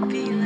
wanna be